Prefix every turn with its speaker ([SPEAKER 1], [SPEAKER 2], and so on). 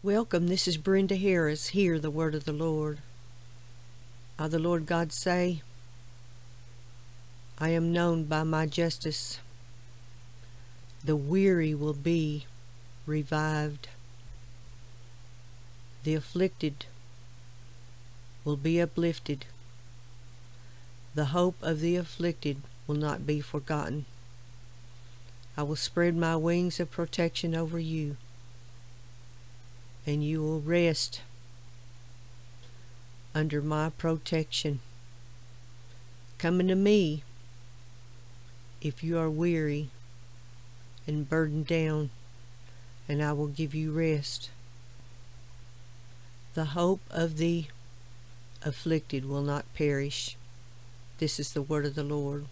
[SPEAKER 1] Welcome, this is Brenda Harris. Hear the word of the Lord. I, the Lord God, say, I am known by my justice. The weary will be revived. The afflicted will be uplifted. The hope of the afflicted will not be forgotten. I will spread my wings of protection over you and you will rest under my protection. Coming to me if you are weary and burdened down, and I will give you rest. The hope of the afflicted will not perish. This is the word of the Lord.